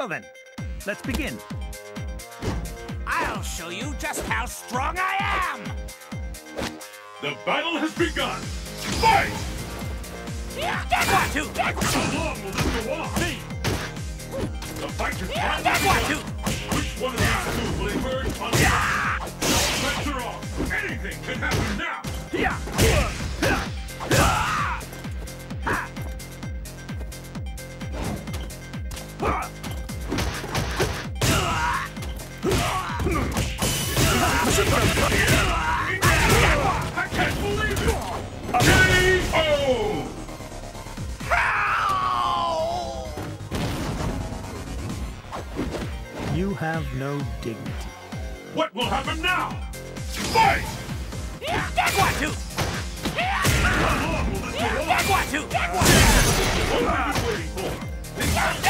Well then, let's begin. I'll show you just how strong I am! The battle has begun! Fight! Yeah, that's one, two! How long will this go on? Me! The fight has Yeah, finally that's one, two! Which one of these two will emerge on top? All bets are off! Anything can happen now! Yeah. I can't believe it! K.O. You have no dignity. What will happen now? Fight! Yeah, that's one, two! How long will this go on? That's one, two! What have you waiting for?